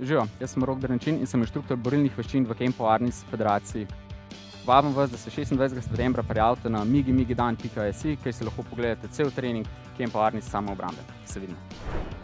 Živijo, jaz sem Rok Drenčin in sem inštruktor borilnih veščin v Kempu Arnis Federaciji. Vabim vas, da se 26. septembra prijavite na migimigidan.si, kjer si lahko pogledate cel trening Kempa Arnis samoobrambe. Se vidimo.